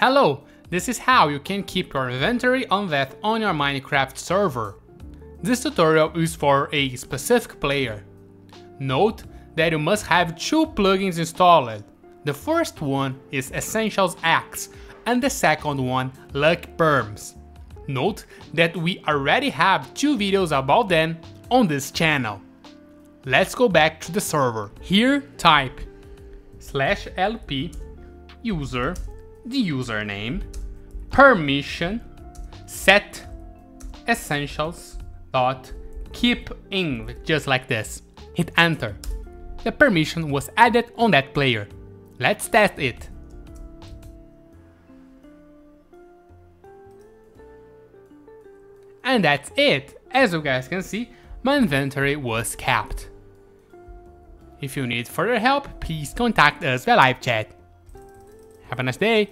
Hello, this is how you can keep your inventory unvet on your Minecraft server. This tutorial is for a specific player. Note that you must have two plugins installed. The first one is Essentials X and the second one Luck Perms. Note that we already have two videos about them on this channel. Let's go back to the server. Here type slash lp user the username permission set essentials dot keep in just like this. Hit enter. The permission was added on that player. Let's test it. And that's it. As you guys can see, my inventory was capped. If you need further help, please contact us via live chat. Have a nice day!